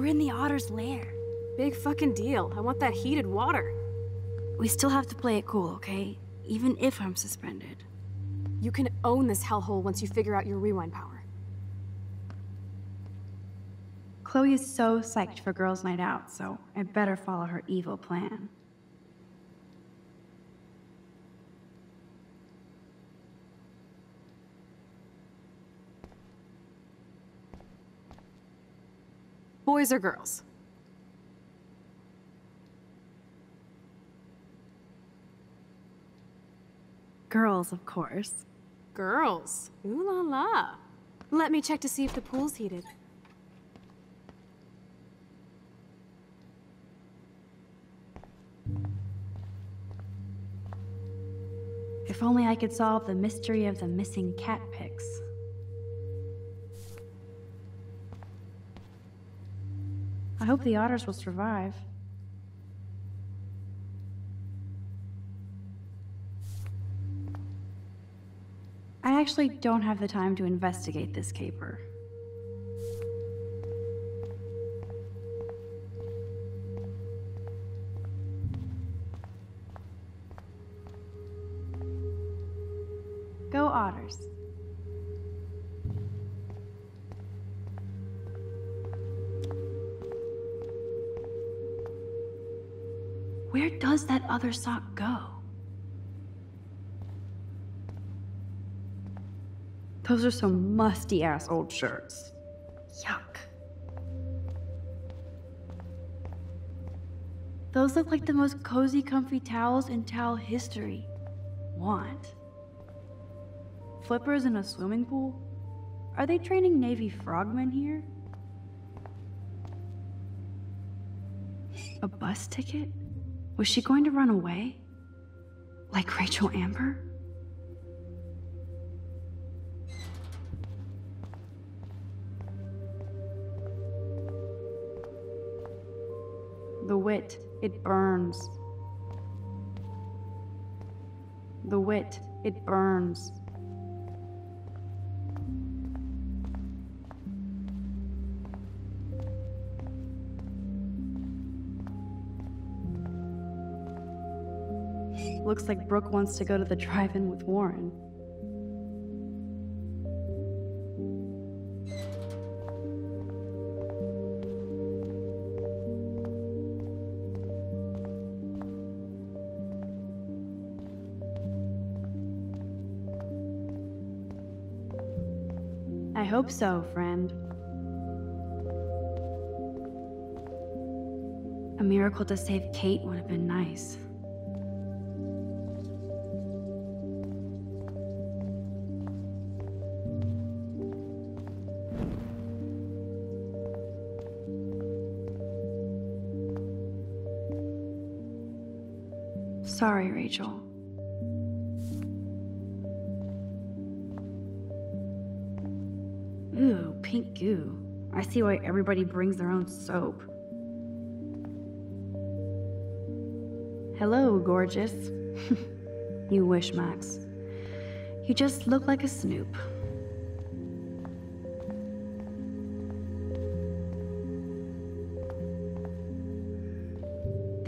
We're in the otter's lair. Big fucking deal. I want that heated water. We still have to play it cool, okay? Even if I'm suspended. You can own this hellhole once you figure out your rewind power. Chloe is so psyched for girls' night out, so I better follow her evil plan. Boys or girls? Girls, of course. Girls? Ooh la la. Let me check to see if the pool's heated. If only I could solve the mystery of the missing cat pics. I hope the otters will survive. I actually don't have the time to investigate this caper. Go otters. Where does that other sock go? Those are some musty ass old shirts. Yuck. Those look like the most cozy, comfy towels in towel history. Want. Flippers in a swimming pool? Are they training Navy frogmen here? A bus ticket? Was she going to run away? Like Rachel Amber? The wit, it burns. The wit, it burns. Looks like Brooke wants to go to the drive-in with Warren. I hope so, friend. A miracle to save Kate would have been nice. Sorry, Rachel. Ooh, pink goo. I see why everybody brings their own soap. Hello, gorgeous. you wish, Max. You just look like a snoop.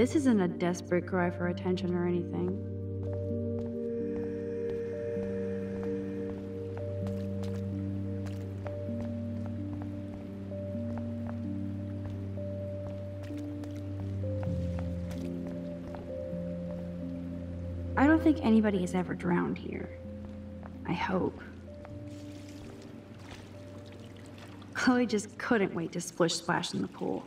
This isn't a desperate cry for attention or anything. I don't think anybody has ever drowned here. I hope. Chloe just couldn't wait to splish splash in the pool.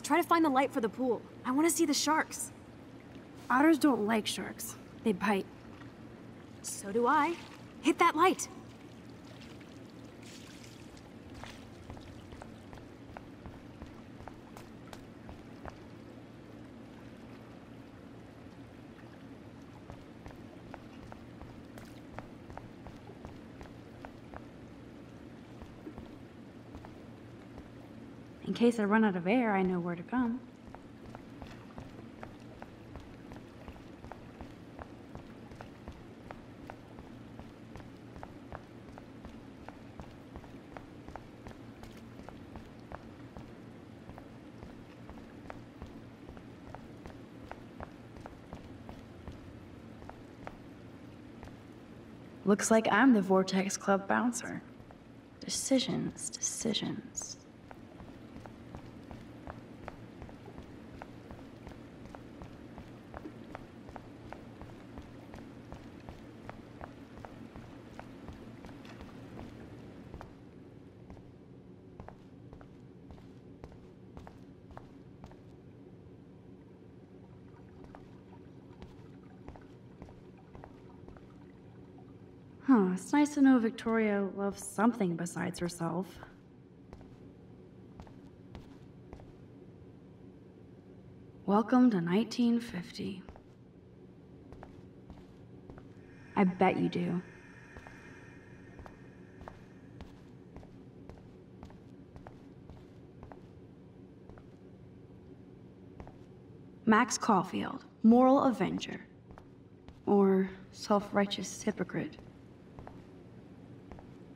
Try to find the light for the pool. I want to see the sharks. Otters don't like sharks. They bite. So do I. Hit that light. case I run out of air, I know where to come. Looks like I'm the Vortex Club bouncer. Decisions, decisions. To know Victoria loves something besides herself. Welcome to 1950. I bet you do. Max Caulfield, moral avenger. Or self righteous hypocrite.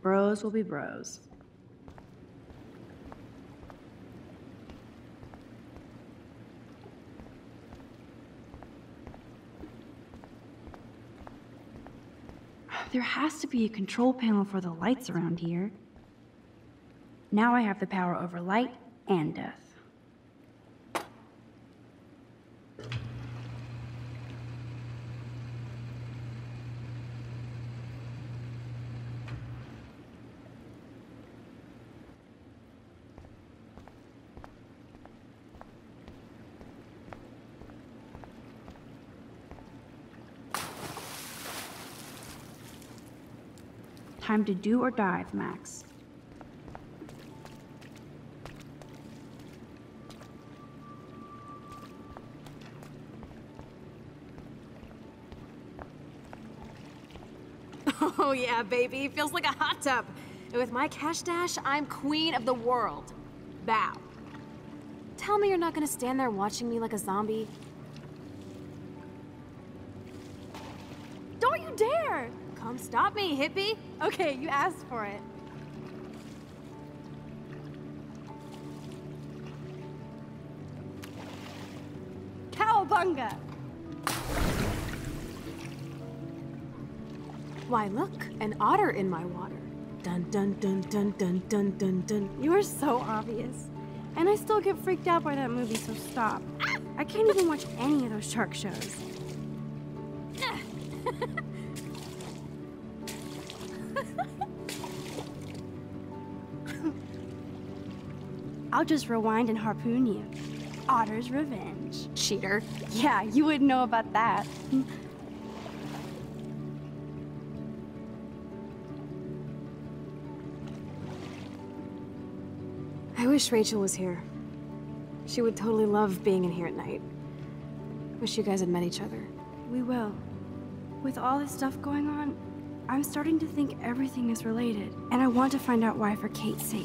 Bros will be bros. There has to be a control panel for the lights around here. Now I have the power over light and death. Time to do or dive, Max. Oh yeah, baby. Feels like a hot tub. And with my cash dash, I'm queen of the world. Bow. Tell me you're not gonna stand there watching me like a zombie. Don't you dare! Come stop me, hippie. Okay, you asked for it. Cowabunga! Why, look, an otter in my water. Dun dun dun dun dun dun dun dun. You are so obvious. And I still get freaked out by that movie, so stop. I can't even watch any of those shark shows. I'll just rewind and harpoon you. Otter's revenge. Cheater. Yeah, you wouldn't know about that. I wish Rachel was here. She would totally love being in here at night. Wish you guys had met each other. We will. With all this stuff going on, I'm starting to think everything is related, and I want to find out why for Kate's sake.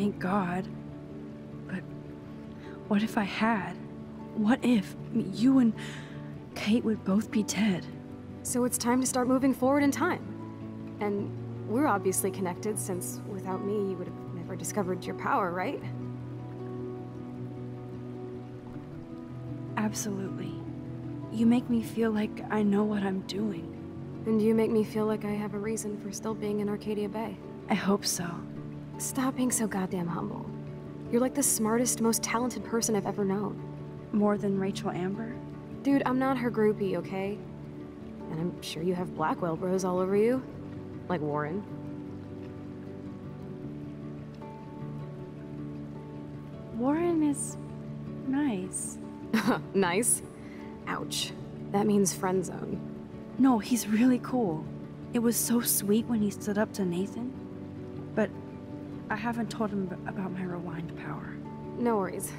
Thank God. But what if I had? What if you and Kate would both be dead? So it's time to start moving forward in time. And we're obviously connected, since without me, you would have never discovered your power, right? Absolutely. You make me feel like I know what I'm doing. And you make me feel like I have a reason for still being in Arcadia Bay. I hope so. Stop being so goddamn humble. You're like the smartest, most talented person I've ever known. More than Rachel Amber? Dude, I'm not her groupie, okay? And I'm sure you have Blackwell bros all over you. Like Warren. Warren is nice. nice? Ouch. That means friend zone. No, he's really cool. It was so sweet when he stood up to Nathan. I haven't told him about my rewind power. No worries.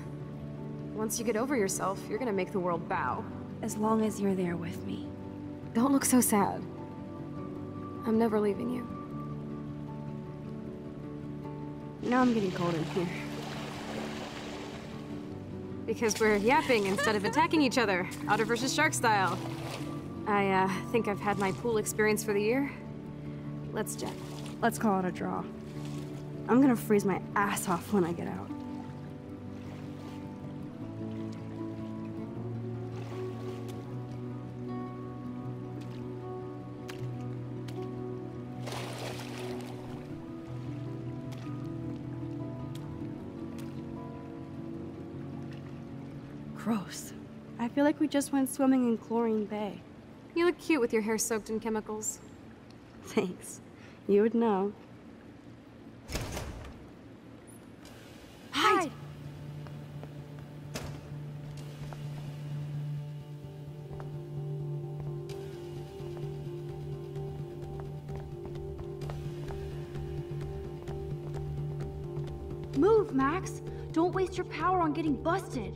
Once you get over yourself, you're gonna make the world bow. As long as you're there with me. Don't look so sad. I'm never leaving you. Now I'm getting cold in here. Because we're yapping instead of attacking each other, Otter versus Shark style. I, uh, think I've had my pool experience for the year. Let's jet. Let's call it a draw. I'm gonna freeze my ass off when I get out. Gross. I feel like we just went swimming in Chlorine Bay. You look cute with your hair soaked in chemicals. Thanks. You would know. Waste your power on getting busted!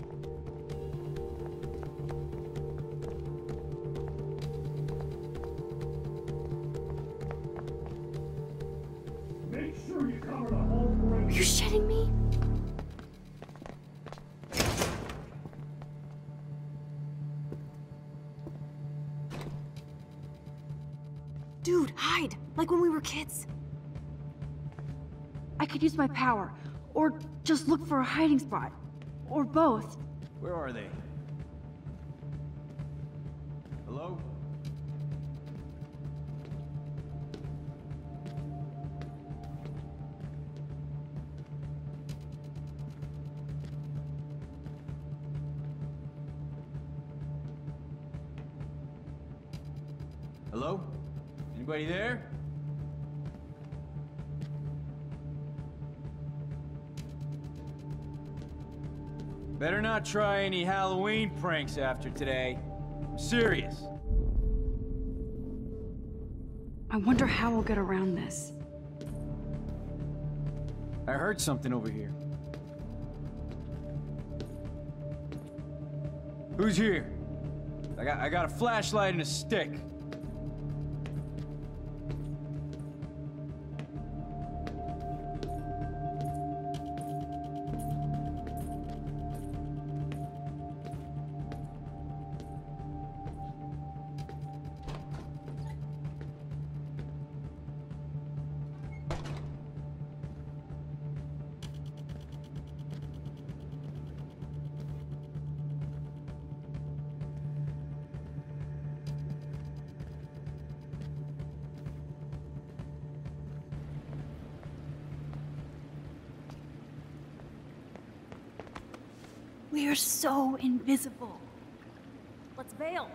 Make sure you cover the whole parade. Are you shitting me? Dude, hide! Like when we were kids. I could use my power, or just look for a hiding spot. Or both. Where are they? Hello? Hello? Anybody there? Not try any Halloween pranks after today. I'm serious. I wonder how we'll get around this. I heard something over here. Who's here? I got I got a flashlight and a stick. We are so invisible. Let's bail.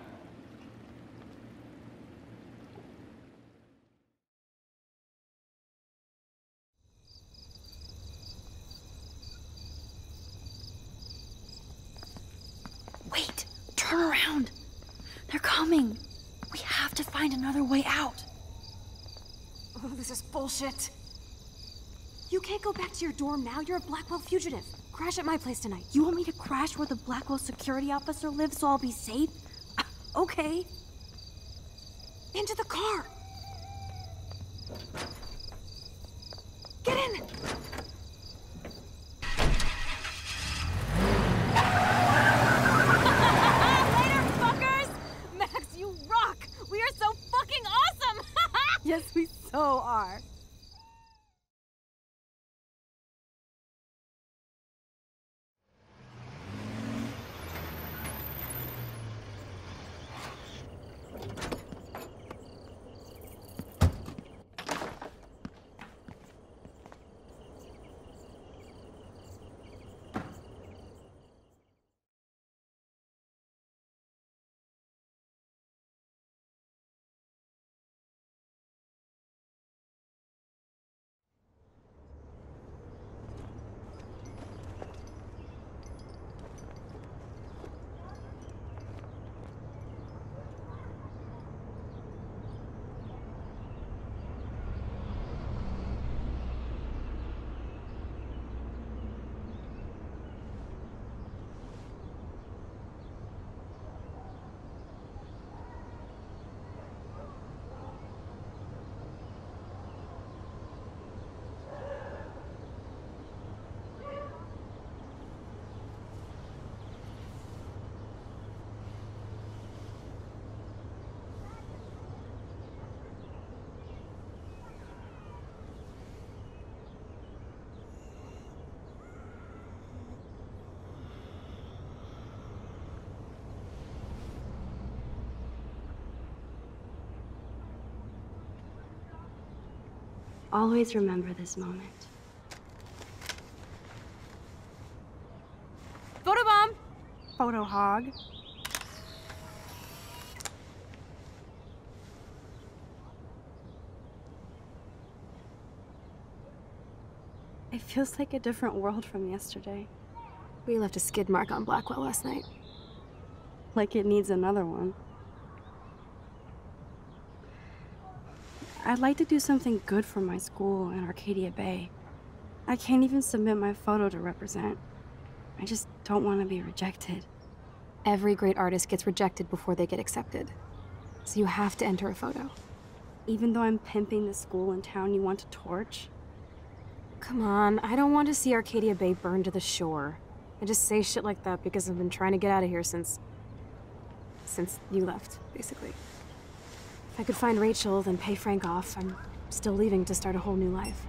Wait! Turn around! They're coming! We have to find another way out. Oh, this is bullshit. You can't go back to your dorm now. You're a Blackwell fugitive. Crash at my place tonight. You want me to crash where the Blackwell security officer lives so I'll be safe? Okay. Into the car. Always remember this moment. Photobomb! Photo hog. It feels like a different world from yesterday. We left a skid mark on Blackwell last night. Like it needs another one. I'd like to do something good for my school in Arcadia Bay. I can't even submit my photo to represent. I just don't want to be rejected. Every great artist gets rejected before they get accepted. So you have to enter a photo. Even though I'm pimping the school in town you want to torch? Come on, I don't want to see Arcadia Bay burned to the shore. I just say shit like that because I've been trying to get out of here since... since you left, basically. I could find Rachel, then pay Frank off, I'm still leaving to start a whole new life.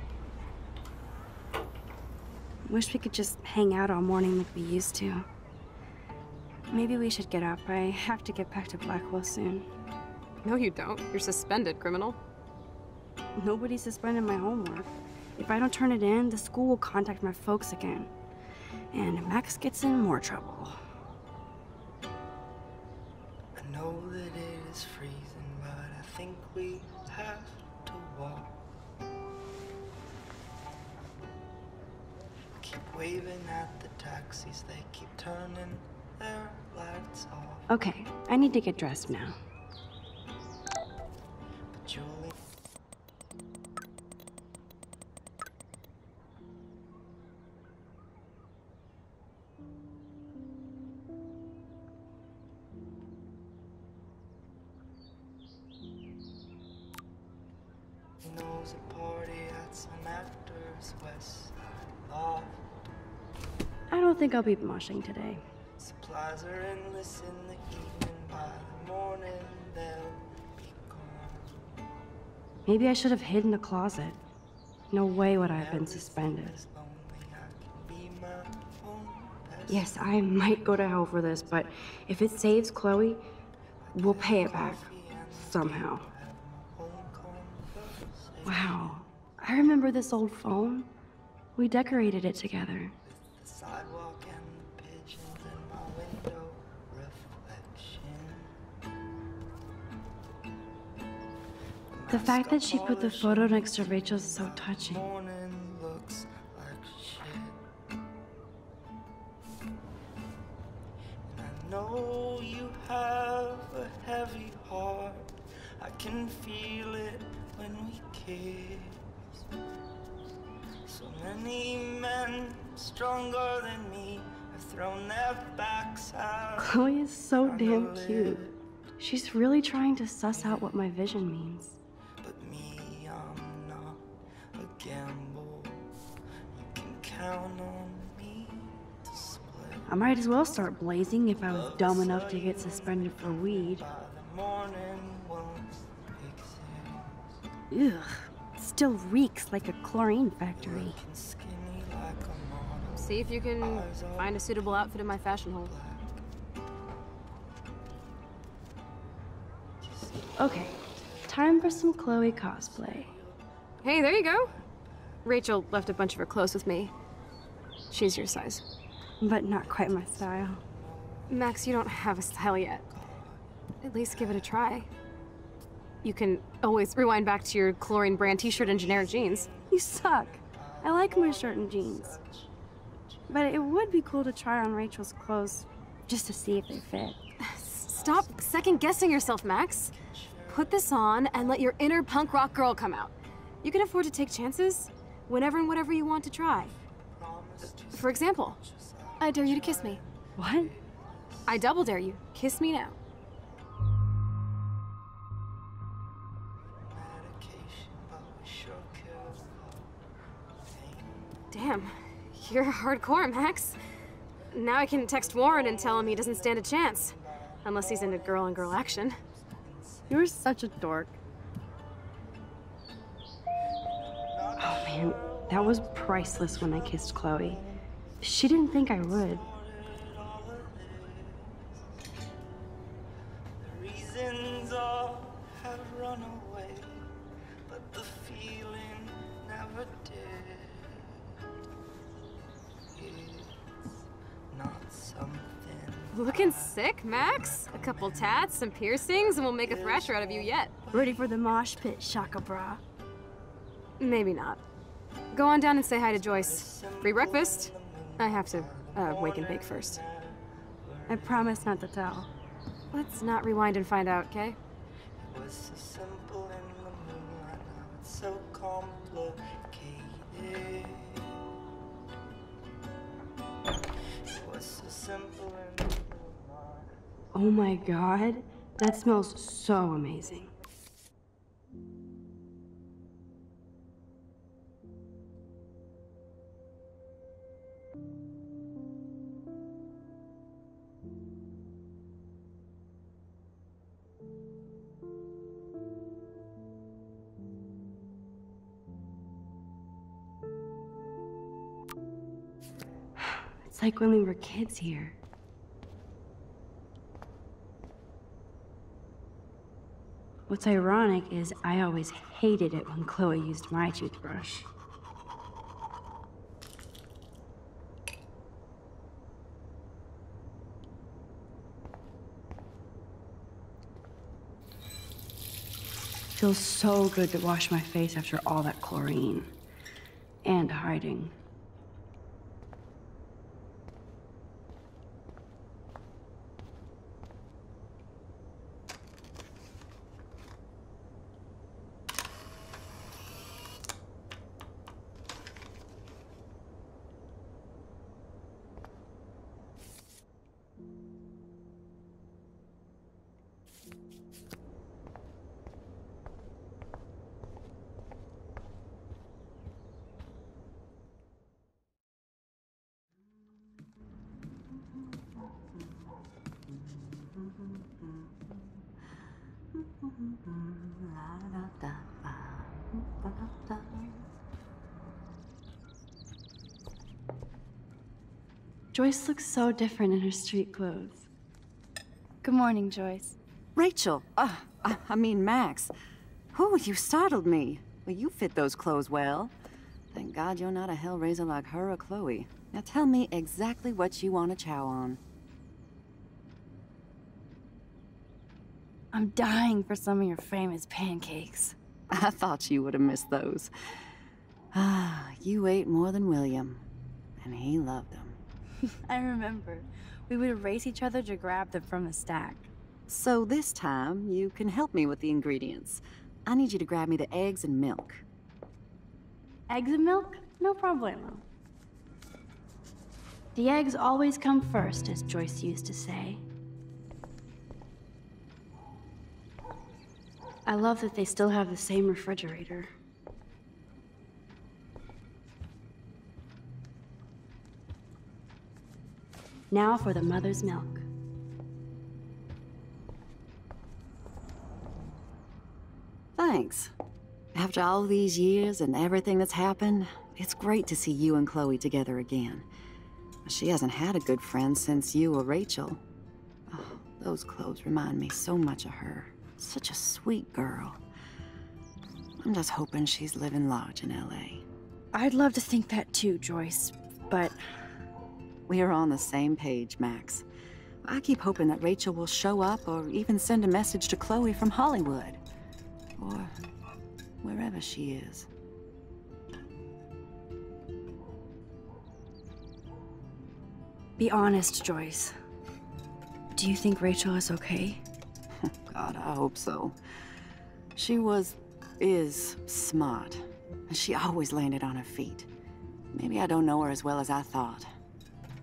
Wish we could just hang out all morning like we used to. Maybe we should get up. I have to get back to Blackwell soon. No, you don't. You're suspended, criminal. Nobody suspended my homework. If I don't turn it in, the school will contact my folks again. And Max gets in more trouble. Waving at the taxis, they keep turning their lights off. Okay, I need to get dressed now. But Julie, he knows a party at some actor's west side loft. I don't think I'll be moshing today. Supplies are endless in the evening. By the morning, they'll be gone. Maybe I should have hid in the closet. No way would I have been suspended. As lonely, I can be my own best Yes, I might go to hell for this, but if it saves Chloe, we'll pay it back. Somehow. Wow. I remember this old phone. We decorated it together. The sidewalk and the pigeons in my window reflection. The fact that she put the photo next to Rachel's is so touching. Morning looks like shit. And I know you have a heavy heart. I can feel it when we kiss. So many men stronger than me have thrown their backs out. Chloe is so damn cute. She's really trying to suss out what my vision means. But me, I'm not a gamble. You can count on me to split. I might as well start blazing if I was dumb enough to get suspended for weed. By the morning won't exist. Ugh. Still reeks like a chlorine factory. See if you can find a suitable outfit in my fashion hole. Okay, time for some Chloe cosplay. Hey, there you go. Rachel left a bunch of her clothes with me. She's your size. But not quite my style. Max, you don't have a style yet. At least give it a try. You can always rewind back to your chlorine brand t-shirt and generic jeans. You suck. I like my shirt and jeans. But it would be cool to try on Rachel's clothes just to see if they fit. Stop second guessing yourself, Max. Put this on and let your inner punk rock girl come out. You can afford to take chances whenever and whatever you want to try. For example, I dare you to kiss me. What? I double dare you. Kiss me now. Medication, but we sure kill pain. Damn, you're hardcore, Max. Now I can text Warren and tell him he doesn't stand a chance. Unless he's into girl on girl action. You're such a dork. Oh man, that was priceless when I kissed Chloe. She didn't think I would. Looking sick, Max? A couple tats, some piercings, and we'll make a thrasher out of you yet. Ready for the mosh pit, Shaka Bra. Maybe not. Go on down and say hi to Joyce. Free breakfast. I have to uh, wake and bake first. I promise not to tell. Let's not rewind and find out, okay? It was so simple in the moonlight. I was so complicated. It was so simple in the moonlight, now it's so complicated. It was so simple in the moonlight. Oh my god, that smells so amazing. It's like when we were kids here. What's ironic is I always hated it when Chloe used my toothbrush. Feels so good to wash my face after all that chlorine. And hiding. Joyce looks so different in her street clothes. Good morning, Joyce. Rachel, uh, I, I mean Max. Whew, you startled me. Well, you fit those clothes well. Thank God you're not a hellraiser like her or Chloe. Now tell me exactly what you want to chow on. I'm dying for some of your famous pancakes. I thought you would have missed those. Ah, you ate more than William, and he loved them. I remember. We would race each other to grab them from the stack. So this time, you can help me with the ingredients. I need you to grab me the eggs and milk. Eggs and milk? No problemo. The eggs always come first, as Joyce used to say. I love that they still have the same refrigerator. Now for the mother's milk. Thanks. After all these years and everything that's happened, it's great to see you and Chloe together again. She hasn't had a good friend since you or Rachel. Oh, those clothes remind me so much of her. Such a sweet girl. I'm just hoping she's living large in L.A. I'd love to think that too, Joyce, but We are on the same page, Max. I keep hoping that Rachel will show up or even send a message to Chloe from Hollywood. Or wherever she is. be honest, Joyce. Do you think Rachel is okay? God, I hope so. She was, is smart. and She always landed on her feet. Maybe I don't know her as well as I thought.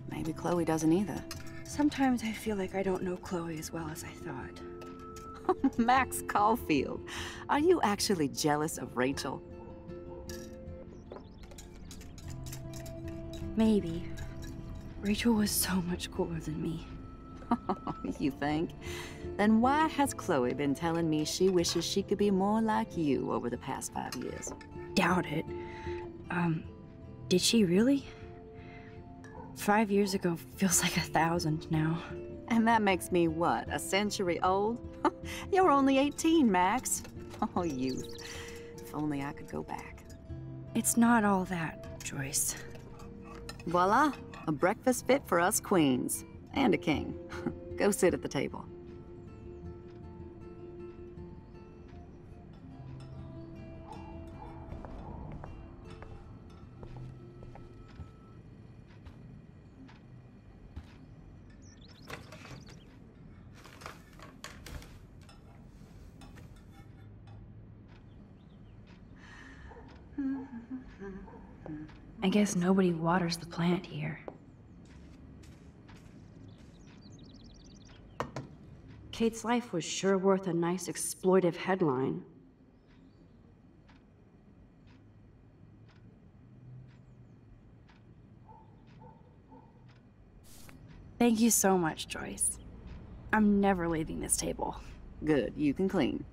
Maybe Chloe doesn't either. Sometimes I feel like I don't know Chloe as well as I thought. Max Caulfield, are you actually jealous of Rachel? Maybe. Rachel was so much cooler than me. you think? Then why has Chloe been telling me she wishes she could be more like you over the past five years? Doubt it. Um, did she really? Five years ago feels like a thousand now. And that makes me what, a century old? You're only 18, Max. Oh, youth. If only I could go back. It's not all that, Joyce. Voila, a breakfast fit for us queens. And a king. Go sit at the table. I guess nobody waters the plant here. Kate's life was sure worth a nice exploitive headline. Thank you so much, Joyce. I'm never leaving this table. Good, you can clean.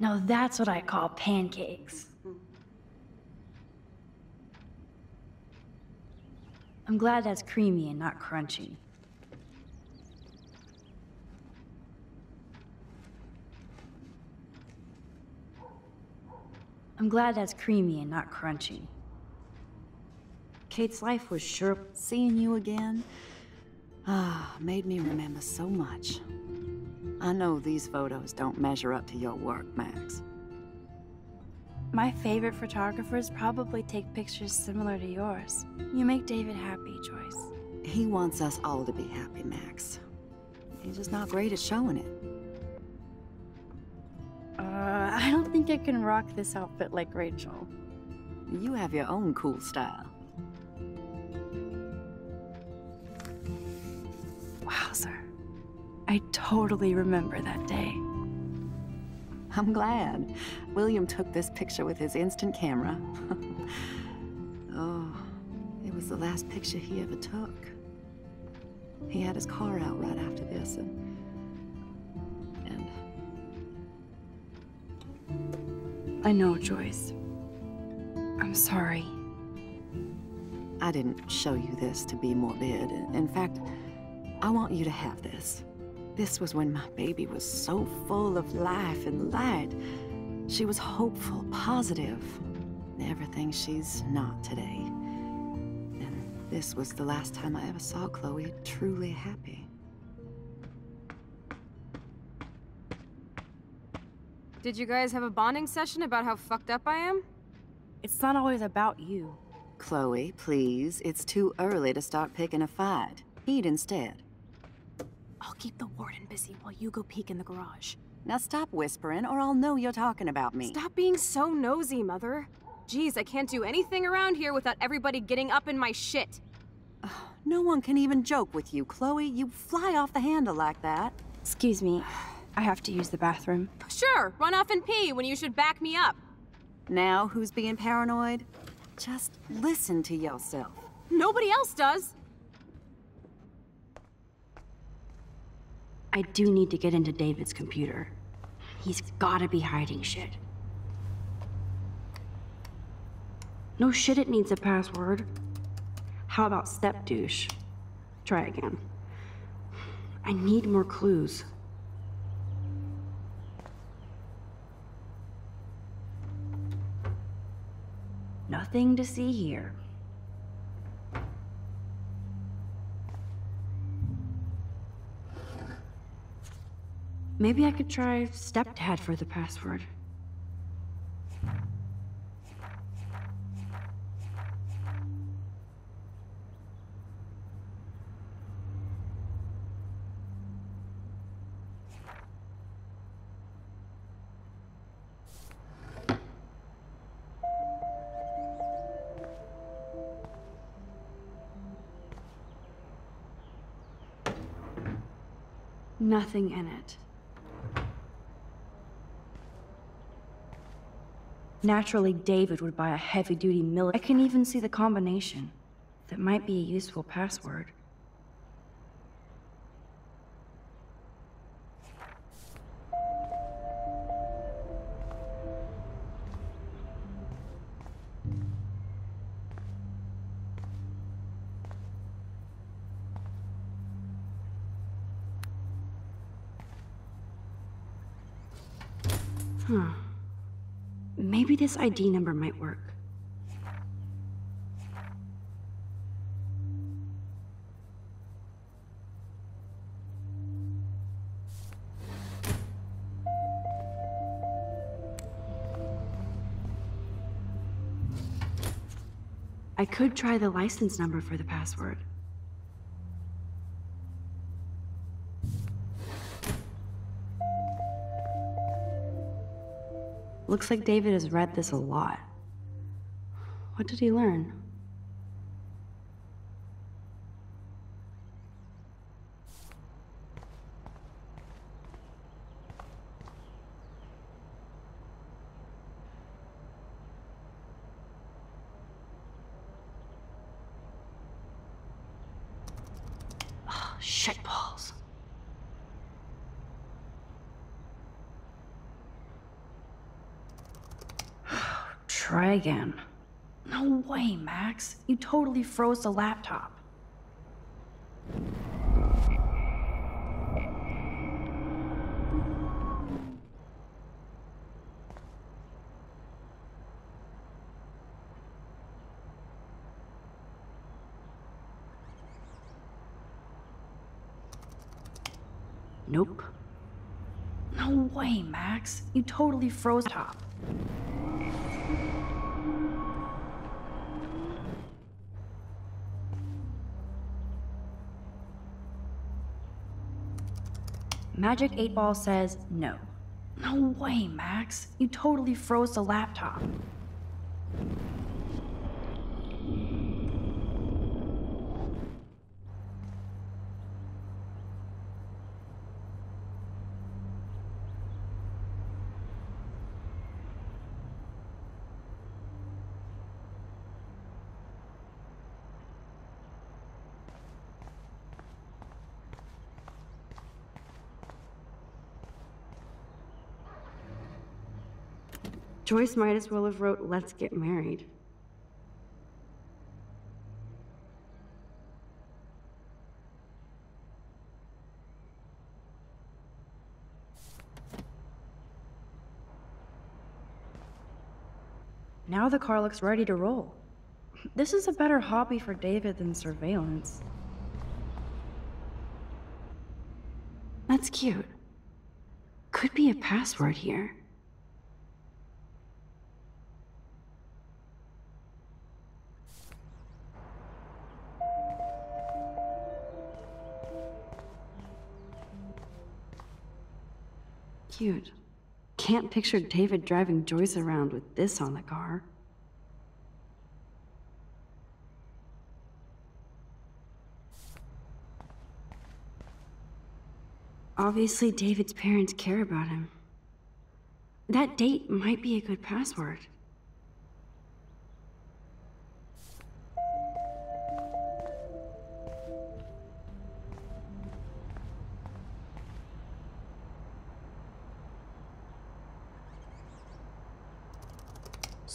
Now that's what I call pancakes. I'm glad that's creamy and not crunchy. I'm glad that's creamy and not crunchy. Kate's life was sure. Seeing you again, ah, made me remember so much. I know these photos don't measure up to your work, Max. My favorite photographers probably take pictures similar to yours. You make David happy, Joyce. He wants us all to be happy, Max. He's just not great at showing it. Uh, I don't think I can rock this outfit like Rachel. You have your own cool style. Wowzer. I totally remember that day. I'm glad. William took this picture with his instant camera. oh, it was the last picture he ever took. He had his car out right after this, and... I know, Joyce. I'm sorry. I didn't show you this to be morbid. In fact, I want you to have this. This was when my baby was so full of life and light. She was hopeful, positive. Everything she's not today. And this was the last time I ever saw Chloe truly happy. Did you guys have a bonding session about how fucked up I am? It's not always about you. Chloe, please. It's too early to start picking a fight. Eat instead. I'll keep the warden busy while you go peek in the garage. Now stop whispering, or I'll know you're talking about me. Stop being so nosy, Mother. Geez, I can't do anything around here without everybody getting up in my shit. No one can even joke with you, Chloe. You fly off the handle like that. Excuse me. I have to use the bathroom. Sure, run off and pee when you should back me up. Now who's being paranoid? Just listen to yourself. Nobody else does. I do need to get into David's computer. He's gotta be hiding shit. No shit, it needs a password. How about step douche? Try again. I need more clues. Nothing to see here. Maybe I could try stepdad for the password. Nothing in it. Naturally, David would buy a heavy-duty mill. I can even see the combination. That might be a useful password. This ID number might work. I could try the license number for the password. Looks like David has read this a lot. What did he learn? Oh, shit balls. Try again. No way, Max. You totally froze the laptop. Nope. No way, Max. You totally froze top. Magic 8 Ball says no. No way, Max. You totally froze the laptop. Joyce might as well have wrote, let's get married. Now the car looks ready to roll. This is a better hobby for David than surveillance. That's cute. Could be a password here. Cute. Can't picture David driving Joyce around with this on the car. Obviously, David's parents care about him. That date might be a good password.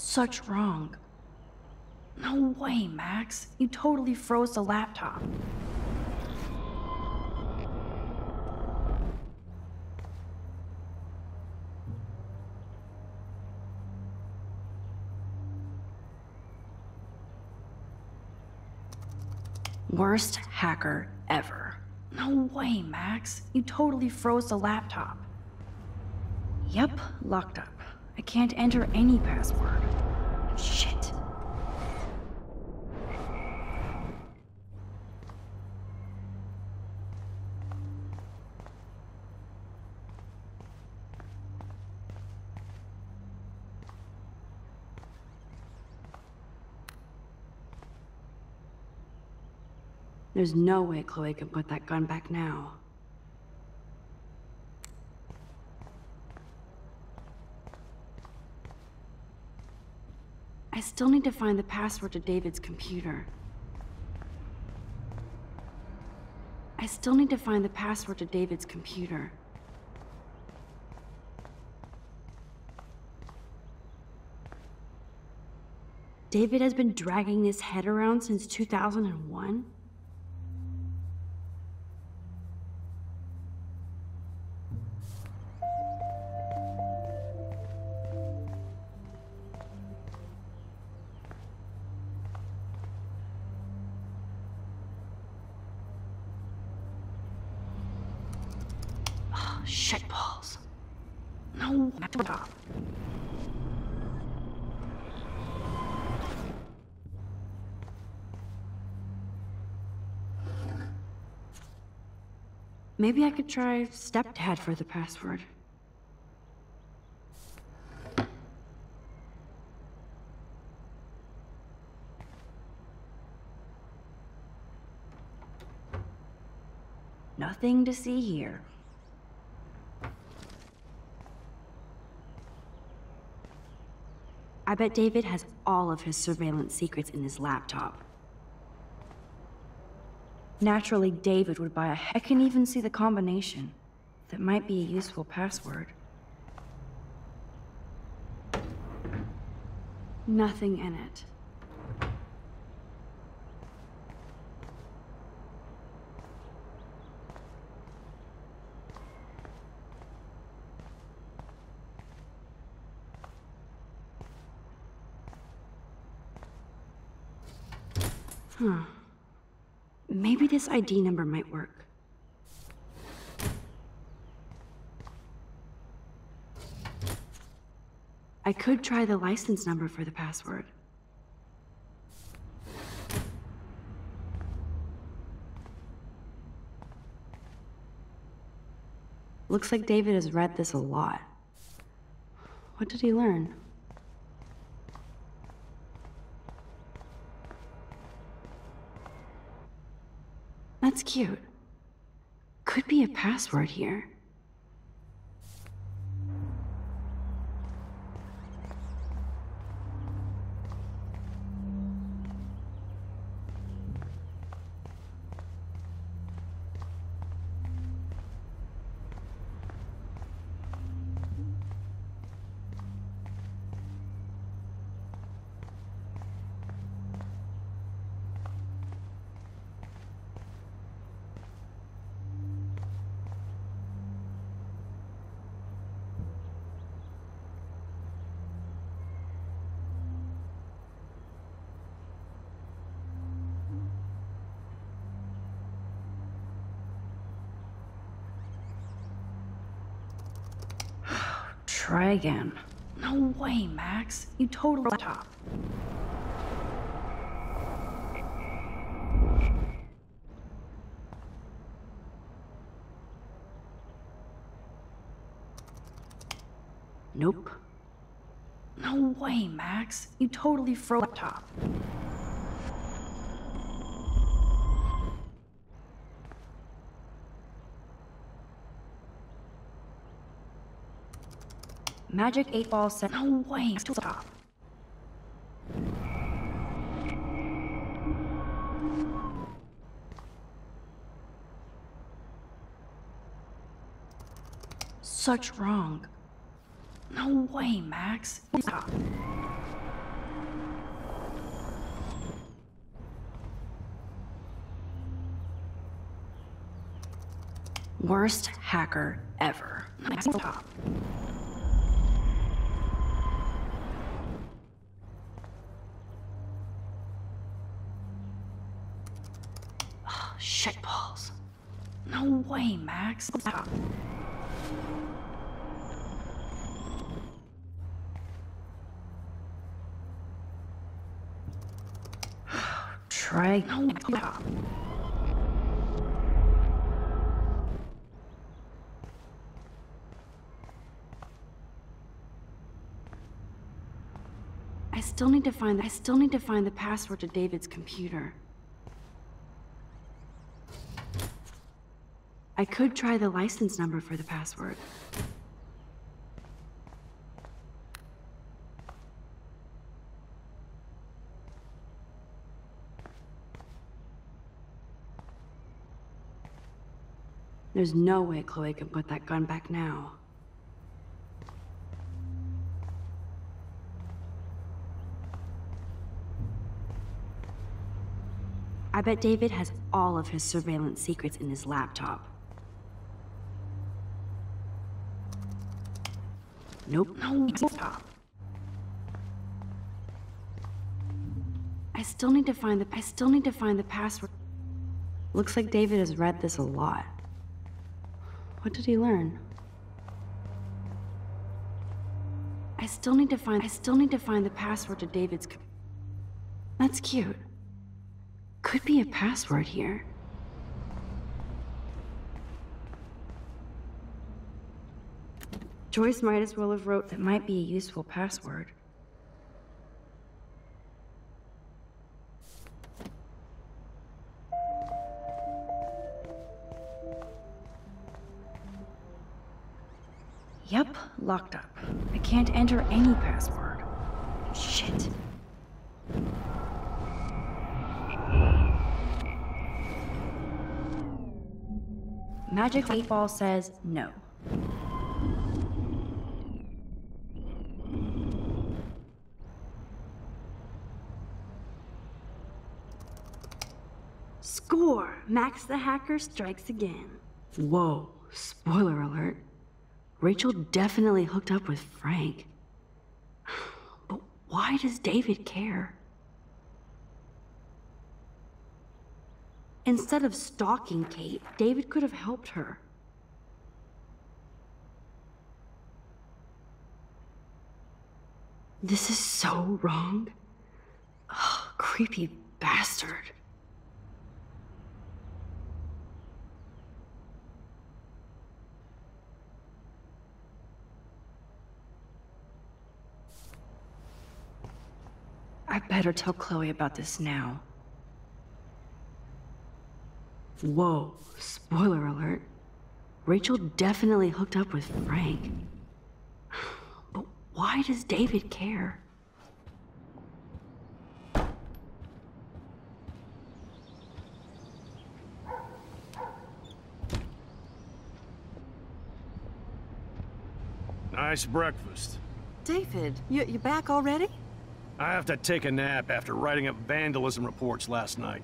Such wrong. No way, Max. You totally froze the laptop. Worst hacker ever. No way, Max. You totally froze the laptop. Yep, locked up. I can't enter any password. Shit. There's no way Chloe can put that gun back now. I still need to find the password to David's computer. I still need to find the password to David's computer. David has been dragging this head around since 2001? Maybe I could try stepdad for the password. Nothing to see here. I bet David has all of his surveillance secrets in his laptop. Naturally, David would buy a heck and even see the combination. That might be a useful password. Nothing in it. Huh. Maybe this ID number might work. I could try the license number for the password. Looks like David has read this a lot. What did he learn? That's cute. Could be a password here. Try again. No way, Max. You totally top. Nope. No way, Max. You totally froze top. Magic 8 Ball said, No way, stop. Such wrong. No way, Max. Stop. Worst hacker ever. Max, Stop. Shit balls. No way, Max. Stop. Try. No, stop. I still need to find I still need to find the password to David's computer. I could try the license number for the password. There's no way Chloe can put that gun back now. I bet David has all of his surveillance secrets in his laptop. Nope. No. Stop. I still need to find the I still need to find the password. Looks like David has read this a lot. What did he learn? I still need to find I still need to find the password to David's That's cute. Could be a password here. Joyce might as well have wrote that might be a useful password. Yep, locked up. I can't enter any password. Shit. Magic 8 Ball says no. Max the Hacker strikes again. Whoa, spoiler alert. Rachel definitely hooked up with Frank. But why does David care? Instead of stalking Kate, David could have helped her. This is so wrong. Creepy bastard. I better tell Chloe about this now. Whoa, spoiler alert. Rachel definitely hooked up with Frank. But why does David care? Nice breakfast. David, you, you back already? I have to take a nap after writing up vandalism reports last night.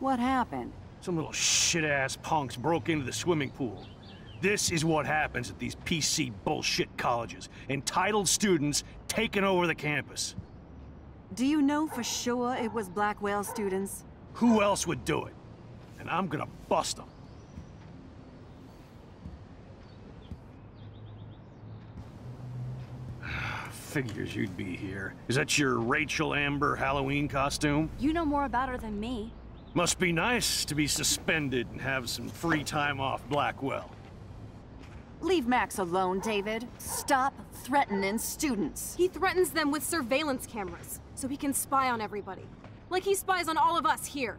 What happened? Some little shit-ass punks broke into the swimming pool. This is what happens at these PC bullshit colleges. Entitled students taking over the campus. Do you know for sure it was Blackwell students? Who else would do it? And I'm gonna bust them. Figures you'd be here. Is that your Rachel Amber Halloween costume? You know more about her than me. Must be nice to be suspended and have some free time off Blackwell. Leave Max alone, David. Stop threatening students. He threatens them with surveillance cameras, so he can spy on everybody. Like he spies on all of us here.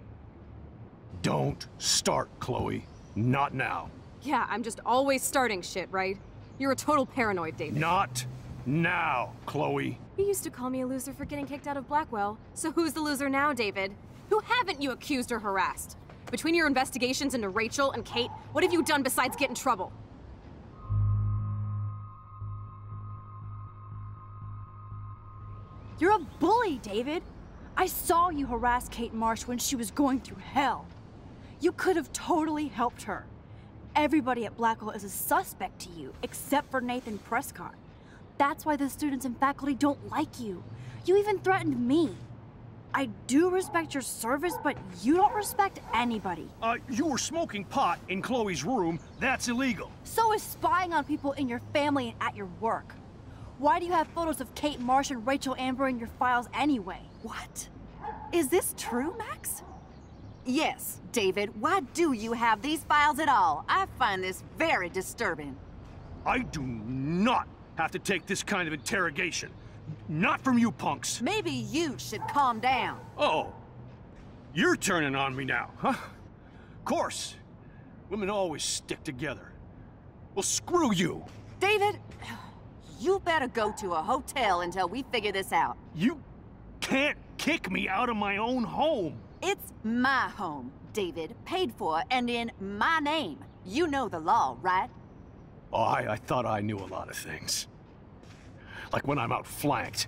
Don't start, Chloe. Not now. Yeah, I'm just always starting shit, right? You're a total paranoid, David. Not now, Chloe. You used to call me a loser for getting kicked out of Blackwell. So who's the loser now, David? Who haven't you accused or harassed? Between your investigations into Rachel and Kate, what have you done besides get in trouble? You're a bully, David. I saw you harass Kate Marsh when she was going through hell. You could have totally helped her. Everybody at Blackwell is a suspect to you, except for Nathan Prescott. That's why the students and faculty don't like you. You even threatened me. I do respect your service, but you don't respect anybody. Uh, you were smoking pot in Chloe's room. That's illegal. So is spying on people in your family and at your work. Why do you have photos of Kate Marsh and Rachel Amber in your files anyway? What? Is this true, Max? Yes, David. Why do you have these files at all? I find this very disturbing. I do not have to take this kind of interrogation. Not from you punks. Maybe you should calm down. Oh, you're turning on me now, huh? Of course. Women always stick together. Well, screw you. David, you better go to a hotel until we figure this out. You can't kick me out of my own home. It's my home, David, paid for and in my name. You know the law, right? Oh, I, I thought I knew a lot of things. Like when I'm outflanked.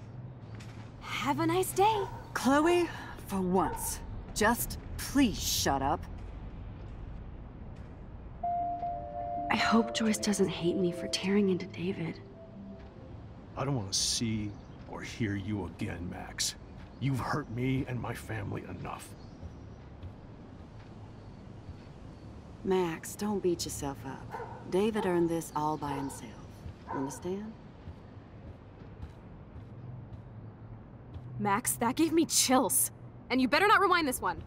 Have a nice day. Chloe, for once, just please shut up. I hope Joyce doesn't hate me for tearing into David. I don't want to see or hear you again, Max. You've hurt me and my family enough. Max, don't beat yourself up. David earned this all by himself. Understand? Max, that gave me chills. And you better not rewind this one.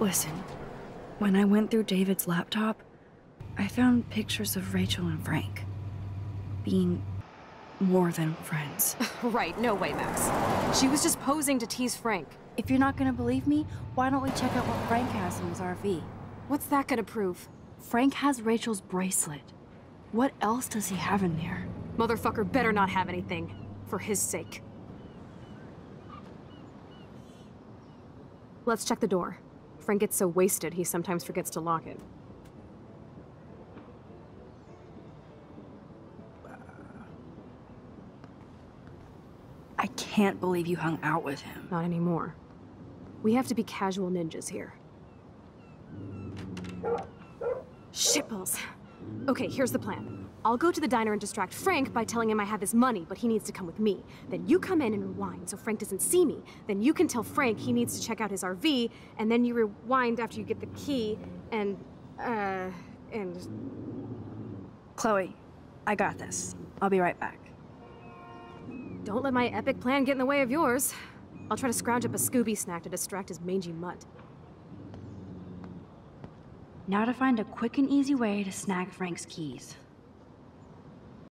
Listen, when I went through David's laptop, I found pictures of Rachel and Frank being more than friends. right, no way, Max. She was just posing to tease Frank. If you're not gonna believe me, why don't we check out what Frank has in his RV? What's that gonna prove? Frank has Rachel's bracelet. What else does he have in there? Motherfucker better not have anything. For his sake. Let's check the door. Frank gets so wasted, he sometimes forgets to lock it. Can't believe you hung out with him. Not anymore. We have to be casual ninjas here. Shitballs. Okay, here's the plan. I'll go to the diner and distract Frank by telling him I have his money, but he needs to come with me. Then you come in and rewind so Frank doesn't see me. Then you can tell Frank he needs to check out his RV, and then you rewind after you get the key, and, uh, and... Chloe, I got this. I'll be right back. Don't let my epic plan get in the way of yours. I'll try to scrounge up a Scooby snack to distract his mangy mutt. Now to find a quick and easy way to snag Frank's keys.